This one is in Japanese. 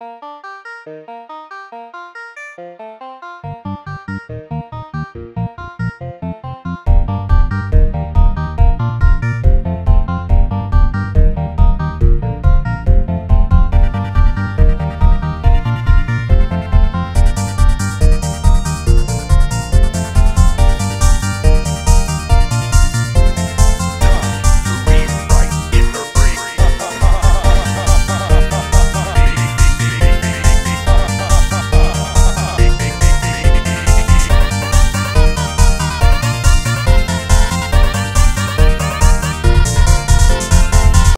you